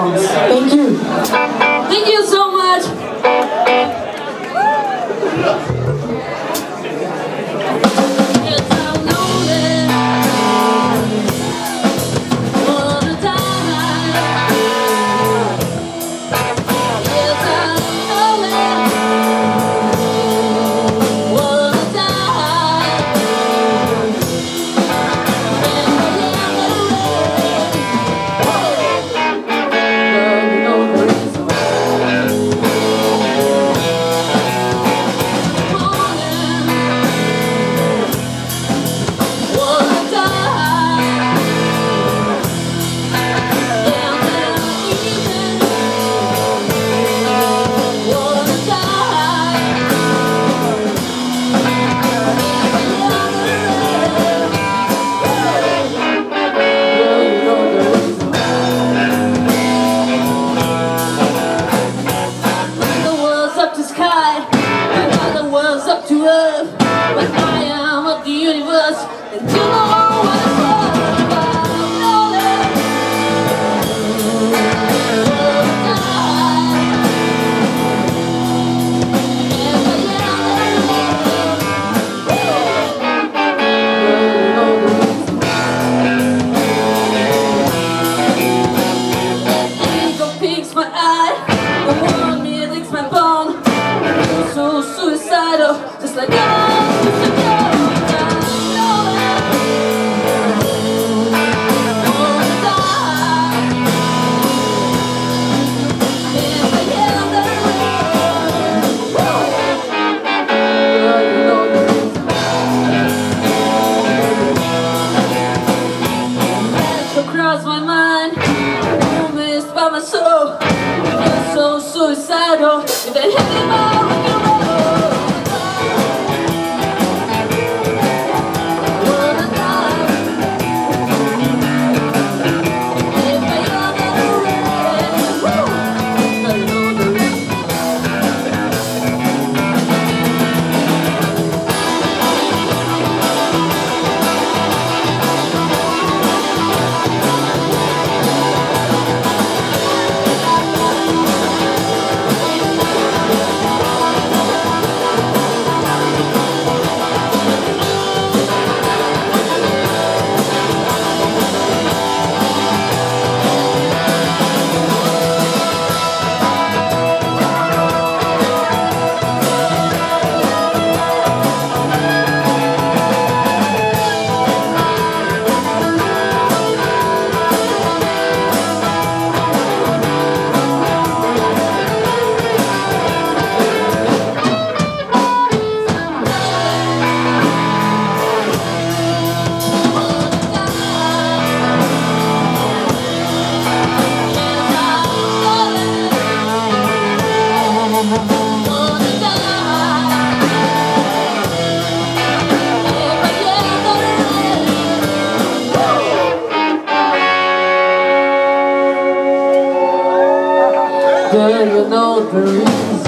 Vamos. You know Girl, you know the reason